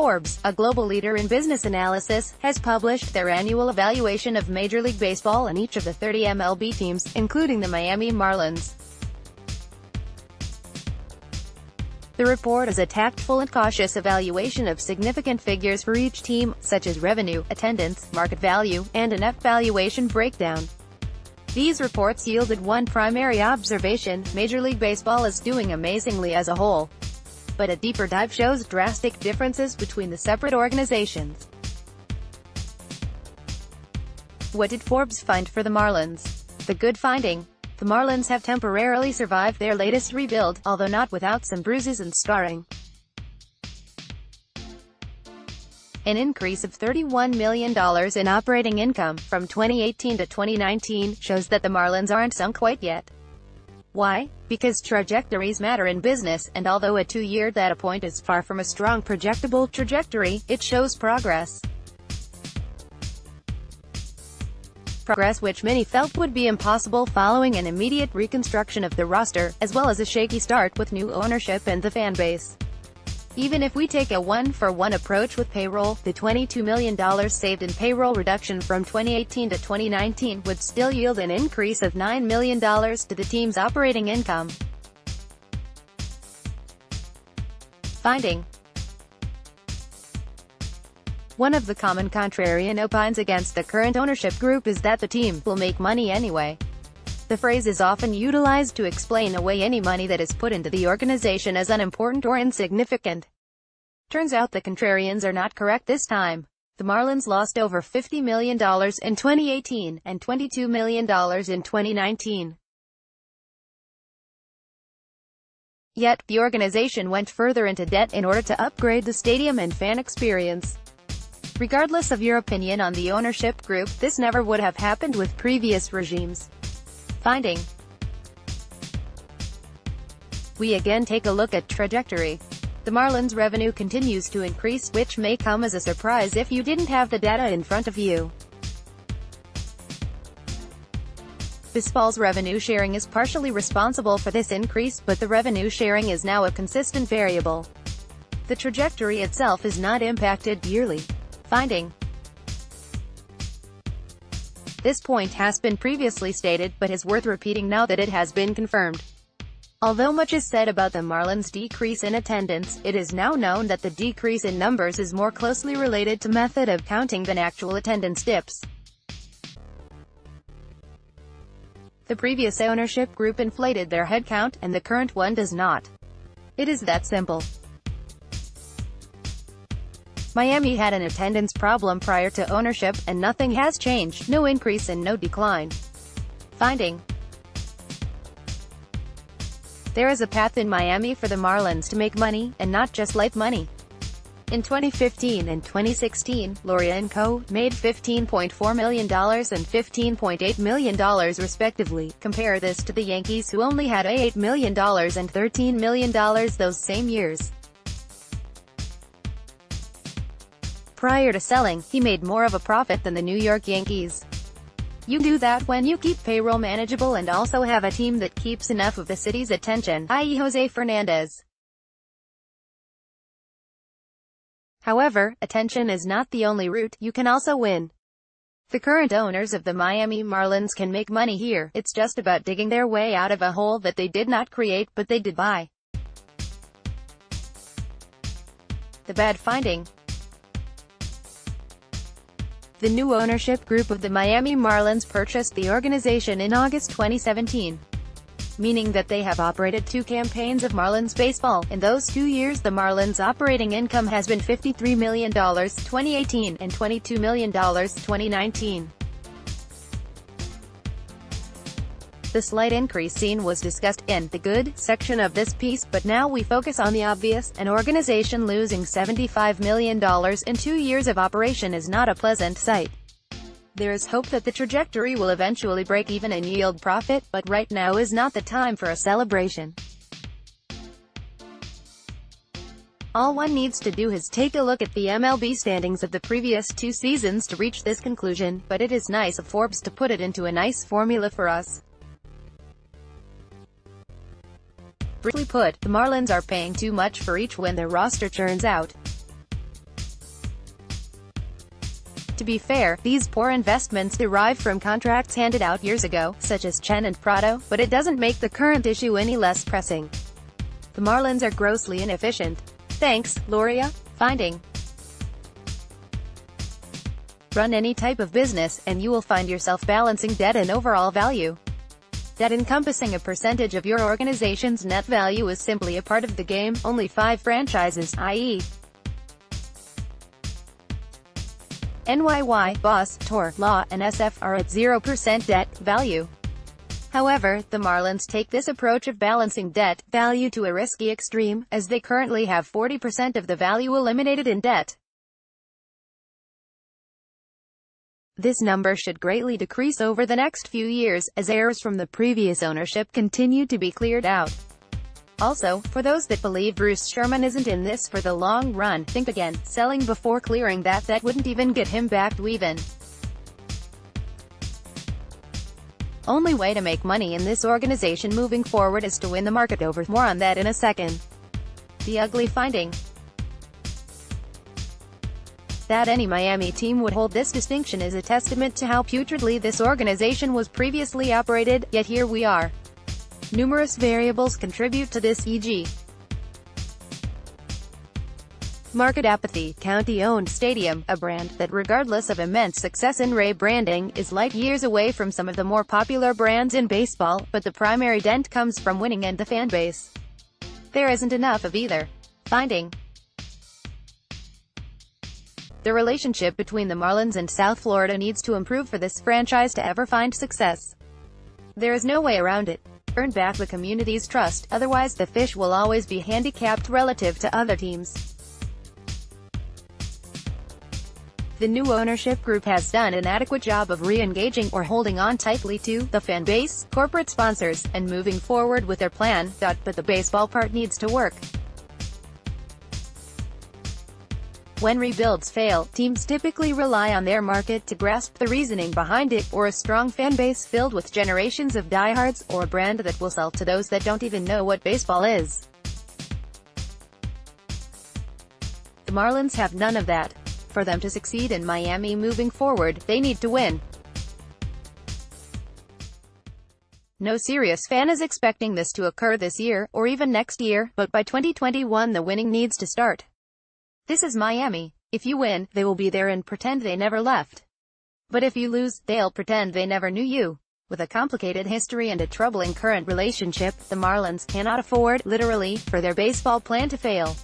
Forbes, a global leader in business analysis, has published their annual evaluation of Major League Baseball and each of the 30 MLB teams, including the Miami Marlins. The report is a tactful and cautious evaluation of significant figures for each team, such as revenue, attendance, market value, and an F-valuation breakdown. These reports yielded one primary observation, Major League Baseball is doing amazingly as a whole but a deeper dive shows drastic differences between the separate organizations. What did Forbes find for the Marlins? The good finding. The Marlins have temporarily survived their latest rebuild, although not without some bruises and scarring. An increase of $31 million in operating income, from 2018 to 2019, shows that the Marlins aren't sunk quite yet. Why? Because trajectories matter in business, and although a two-year data point is far from a strong projectable trajectory, it shows progress. Progress which many felt would be impossible following an immediate reconstruction of the roster, as well as a shaky start with new ownership and the fanbase. Even if we take a one-for-one -one approach with payroll, the $22 million saved in payroll reduction from 2018 to 2019 would still yield an increase of $9 million to the team's operating income. Finding One of the common contrarian opines against the current ownership group is that the team will make money anyway. The phrase is often utilized to explain away any money that is put into the organization as unimportant or insignificant. Turns out the contrarians are not correct this time. The Marlins lost over $50 million in 2018, and $22 million in 2019. Yet, the organization went further into debt in order to upgrade the stadium and fan experience. Regardless of your opinion on the ownership group, this never would have happened with previous regimes. Finding We again take a look at trajectory. The Marlins' revenue continues to increase, which may come as a surprise if you didn't have the data in front of you. Baseball's revenue sharing is partially responsible for this increase, but the revenue sharing is now a consistent variable. The trajectory itself is not impacted yearly. Finding this point has been previously stated, but is worth repeating now that it has been confirmed. Although much is said about the Marlins' decrease in attendance, it is now known that the decrease in numbers is more closely related to method of counting than actual attendance dips. The previous ownership group inflated their headcount, and the current one does not. It is that simple. Miami had an attendance problem prior to ownership, and nothing has changed, no increase and no decline. Finding There is a path in Miami for the Marlins to make money, and not just light money. In 2015 and 2016, Loria & Co. made $15.4 million and $15.8 million respectively. Compare this to the Yankees who only had $8 million and $13 million those same years. Prior to selling, he made more of a profit than the New York Yankees. You do that when you keep payroll manageable and also have a team that keeps enough of the city's attention, i.e. Jose Fernandez. However, attention is not the only route, you can also win. The current owners of the Miami Marlins can make money here, it's just about digging their way out of a hole that they did not create but they did buy. The bad finding, the new ownership group of the Miami Marlins purchased the organization in August 2017 meaning that they have operated two campaigns of Marlins baseball. In those two years the Marlins' operating income has been $53 million 2018 and $22 million 2019. The slight increase seen was discussed in the good section of this piece, but now we focus on the obvious. An organization losing $75 million in two years of operation is not a pleasant sight. There is hope that the trajectory will eventually break even and yield profit, but right now is not the time for a celebration. All one needs to do is take a look at the MLB standings of the previous two seasons to reach this conclusion, but it is nice of Forbes to put it into a nice formula for us. Briefly put, the Marlins are paying too much for each win their roster churns out. To be fair, these poor investments derive from contracts handed out years ago, such as Chen and Prado, but it doesn't make the current issue any less pressing. The Marlins are grossly inefficient. Thanks, Loria. Finding. Run any type of business, and you will find yourself balancing debt and overall value. Debt encompassing a percentage of your organization's net value is simply a part of the game, only five franchises, i.e. NYY, Boss, Tor, Law, and SF are at 0% debt value. However, the Marlins take this approach of balancing debt value to a risky extreme, as they currently have 40% of the value eliminated in debt. This number should greatly decrease over the next few years, as heirs from the previous ownership continue to be cleared out. Also, for those that believe Bruce Sherman isn't in this for the long run, think again, selling before clearing that debt wouldn't even get him back to even. Only way to make money in this organization moving forward is to win the market over. More on that in a second. The ugly finding that any Miami team would hold this distinction is a testament to how putridly this organization was previously operated, yet here we are. Numerous variables contribute to this e.g. Market apathy, county-owned stadium, a brand that regardless of immense success in rebranding, is light years away from some of the more popular brands in baseball, but the primary dent comes from winning and the fan base. There isn't enough of either. Finding the relationship between the Marlins and South Florida needs to improve for this franchise to ever find success. There is no way around it. Earn back the community's trust, otherwise the fish will always be handicapped relative to other teams. The new ownership group has done an adequate job of re-engaging or holding on tightly to the fan base, corporate sponsors, and moving forward with their plan, but the baseball part needs to work. When rebuilds fail, teams typically rely on their market to grasp the reasoning behind it, or a strong fan base filled with generations of diehards, or a brand that will sell to those that don't even know what baseball is. The Marlins have none of that. For them to succeed in Miami moving forward, they need to win. No serious fan is expecting this to occur this year, or even next year, but by 2021 the winning needs to start. This is Miami. If you win, they will be there and pretend they never left. But if you lose, they'll pretend they never knew you. With a complicated history and a troubling current relationship, the Marlins cannot afford, literally, for their baseball plan to fail.